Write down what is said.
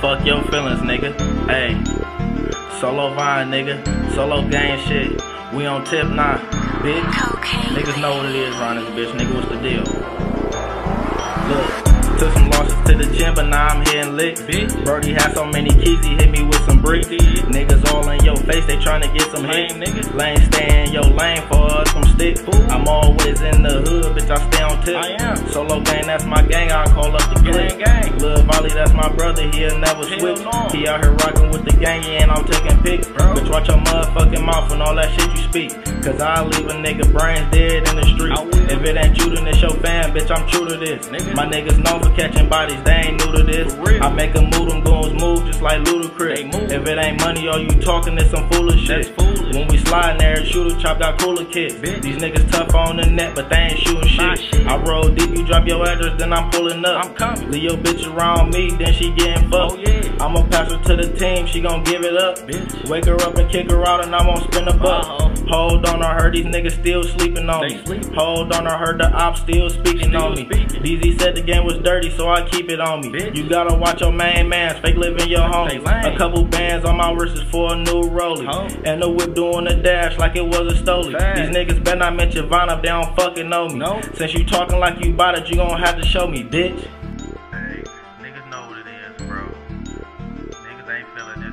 Fuck your feelings, nigga. Hey. Solo Von, nigga. Solo gang shit. We on tip now, bitch. Niggas know what it is around this bitch. Nigga, what's the deal? Look, took some losses to the gym, but now I'm hitting lick. Bitch. Birdie had so many keys, he hit me with some bricks. Niggas all in your face, they tryna get some hit. Lame niggas. Lane stay in your lane for us some stick. I'm always in the hood, bitch. I stay on tip. I am. Solo gang, that's my gang. I call up the. Gang, gang. Lil Volley, that's my brother. He'll never Hell switch. no. He out here rocking with the gang, yeah, and I'm taking pics. Bro. Bitch, watch your motherfucking mouth and all that shit you speak. Cause I leave a nigga brains dead in the street. If it ain't you, then it's your fan, bitch. I'm true to this. Nigga. My niggas known for catching bodies, they ain't new to this. I make them move, them goons move just like Ludacris. If it ain't money, all you talking is some foolish shit. Foolish. When we slide in there, shooter chop got cooler kids. Bitch. These niggas tough on the net, but they ain't shooting shit. shit. I roll deep, you drop your address, then I'm pulling up. I'm coming. Leave your bitch around me, then she getting fucked. Oh, yeah. I'ma pass her to the team, she gon' give it up. Bitch. Wake her up and kick her out, and I won't spin a buck. Uh-huh. Hold on, I heard these niggas still sleeping on They me. sleeping. Hold on, I heard the ops still speaking speaking on me. DZ said the game was dirty, so I keep it on me. Bitch. You gotta watch your main man, fake living your homies. A couple bands on my wrists for a new rollie. And the whip doing a dash like it was a stoley. These niggas better not mention Von if they don't fucking know me. Nope. Since you talking like you bought it, you gon' have to show me, bitch. Hey, niggas know what it is, bro. Niggas ain't feeling.